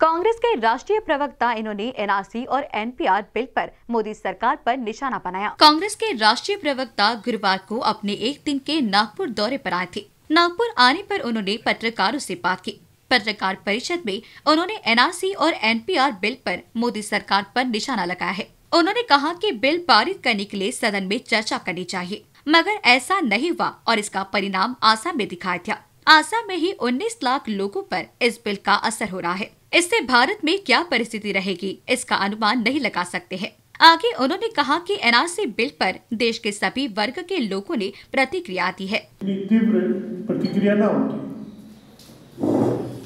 कांग्रेस के राष्ट्रीय प्रवक्ता इन्होंने एनआरसी और एनपीआर बिल पर मोदी सरकार पर निशाना बनाया। कांग्रेस के राष्ट्रीय प्रवक्ता गुरुवार को अपने एक दिन के नागपुर दौरे पर आए थे। नागपुर आने पर उन्होंने पत्रकारों से बात की। पत्रकार परिषद में उन्होंने एनआरसी और एनपीआर बिल पर मोदी सरकार पर निशाना लगाया है। उन्होंने कहा कि बिल पारित करने के लिए सदन में चर्चा करनी चाहिए, मगर ऐसा नहीं हुआ और इसका परिणाम आसाम में दिखाई दिया आसाम में ही 19 लाख लोगों पर इस बिल का असर हो रहा है। इससे भारत में क्या परिस्थिति रहेगी, इसका अनुमान नहीं लगा सकते हैं। आगे उन्होंने कहा कि एनआरसी बिल पर देश के सभी वर्ग के लोगों ने प्रतिक्रिया दी है। तीव्र प्रतिक्रिया न होती,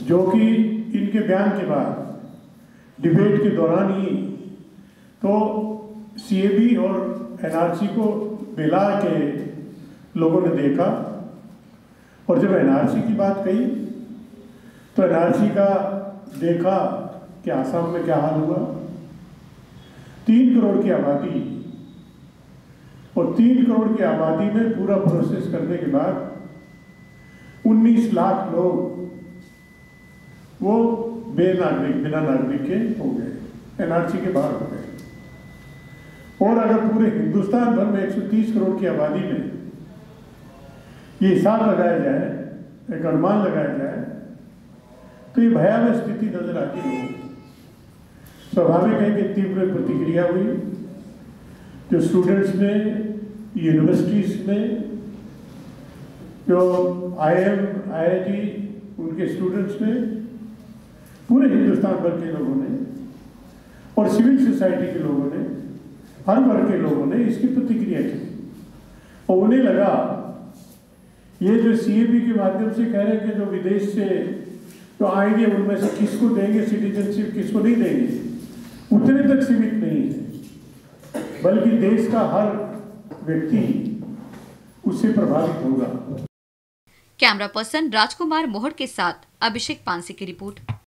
जो कि इनके बयान के बाद, डिबेट के दौरान ही तो सीएबी और एनआरसी को मिला के लोगों ने देखा। और जब एनआरसी की बात कही तो एनआरसी का देखा कि आसाम में क्या हाल हुआ। तीन करोड़ की आबादी, और तीन करोड़ की आबादी में पूरा प्रोसेस करने के बाद 19 लाख लोग वो बेनागरिक, बिना नागरिक के हो गए, एनआरसी के बाहर हो गए। और अगर पूरे हिंदुस्तान भर में 130 करोड़ की आबादी में ये हिसाब लगाया जाए, एक अनुमान लगाया जाए तो ये भयावह स्थिति नज़र आती है स्वाभाविक है कि तीव्र प्रतिक्रिया हुई, जो स्टूडेंट्स में यूनिवर्सिटीज में जो आई आईएम आईआईटी उनके स्टूडेंट्स में पूरे हिंदुस्तान भर के लोगों ने और सिविल सोसाइटी के लोगों ने, हर वर्ग के लोगों ने इसकी प्रतिक्रिया की। और उन्हें लगा ये जो सीएबी के माध्यम से कह रहे हैं कि जो विदेश से तो आएँगे, उनमें से किसको देंगे सिटीजनशिप किसको नहीं देंगे, उतने तक सीमित नहीं है। बल्कि देश का हर व्यक्ति उससे प्रभावित होगा। कैमरा पर्सन राजकुमार मोहर के साथ अभिषेक पानसी की रिपोर्ट।